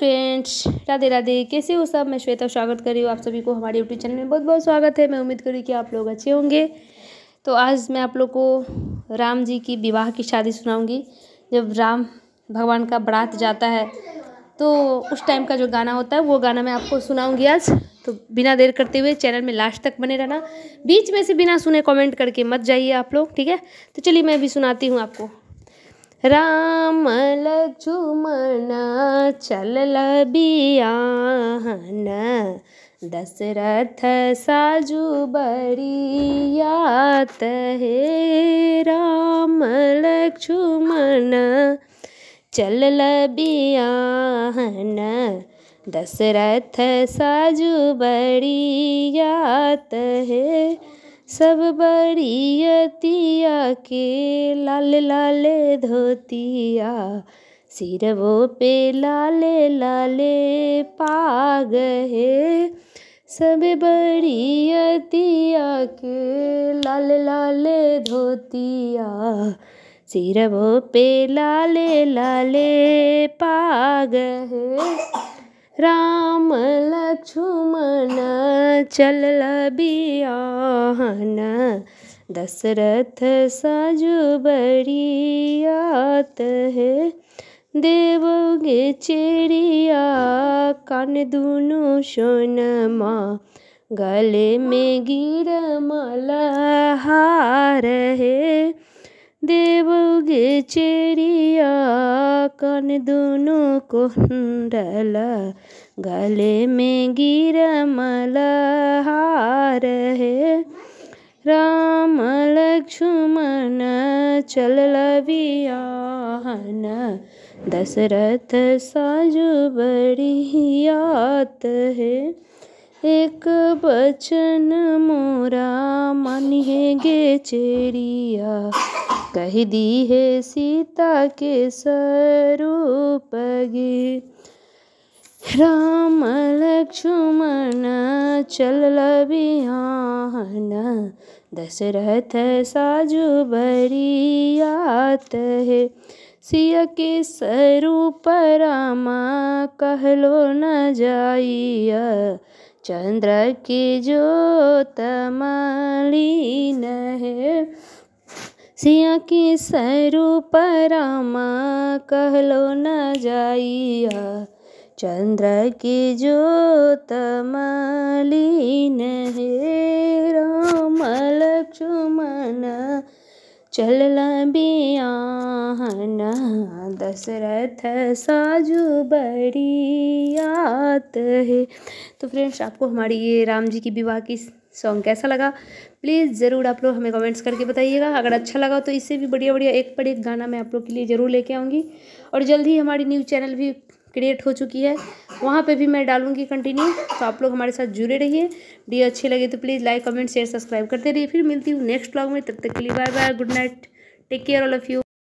Friends, Radhe Radhe, कैसे हो सब? मैं श्वेता स्वागत कर रही हूँ आप सभी को हमारे यूट्यूब चैनल में। बहुत बहुत स्वागत है। मैं उम्मीद करी कि आप लोग अच्छे होंगे। तो आज मैं आप लोग को राम जी की विवाह की शादी सुनाऊँगी। जब राम भगवान का बरात जाता है तो उस टाइम का जो गाना होता है, वो गाना मैं आपको सुनाऊँगी आज। तो बिना देर करते हुए चैनल में लास्ट तक बने रहना। बीच में से बिना सुने कमेंट करके मत जाइए आप लोग, ठीक है? तो चलिए मैं भी सुनाती हूँ आपको। राम लक्ष्मण चल बियाहन दशरथ साजू बरियात हे राम लक्ष्मण चल बियाहन दशरथ साजू बरियात है सब बड़ियतिया के लाल लाल धोतिया, सिरवो पे लाले लाले पाग है। सब बड़ियतिया के लाल लाले धोतिया, सिरवो पे लाले लाले पाग है। राम लक्ष्मण चल बियाहन दशरथ साजु बरियात है। देवोगे चेड़िया कान दुनु सोनमा गले में गिर माला हार है। देवोगे चेरिया कन दोनों कुंडल गले में गिर मलहार है। राम लक्ष्मण चल बियाहन दशरथ साजु बड़ियात है। एक बचन मोरा मानिए गे चेड़िया। कह दी है सीता के स्वरूप गे राम लक्ष्मण चल बिहान दशरथ साजु बरियात है। सिया के स्वरूप रामा कहलो न जाइया। चंद्र की ज्योत मालीन है। सिया की स्वरूप रामा कहलो न जाइया। चंद्र की ज्योत मालीन है राम लक्ष्मण चल बियाहन। दशरथ साजु बड़ियात है। तो फ्रेंड्स, आपको हमारी ये राम जी की विवाह की सॉन्ग कैसा लगा? प्लीज़ ज़रूर आप लोग हमें कमेंट्स करके बताइएगा। अगर अच्छा लगा तो इससे भी बढ़िया बढ़िया एक पर एक गाना मैं आप लोग के लिए ज़रूर लेके आऊँगी। और जल्द ही हमारी न्यूज़ चैनल भी क्रिएट हो चुकी है। वहाँ पे भी मैं डालूँगी कंटिन्यू तो आप लोग हमारे साथ जुड़े रहिए। वीडियो अच्छे लगे तो please like, comment, share, subscribe करते रहिए। फिर मिलती हूँ नेक्स्ट ब्लॉग में। तब तक के लिए bye bye good night, take care all of you.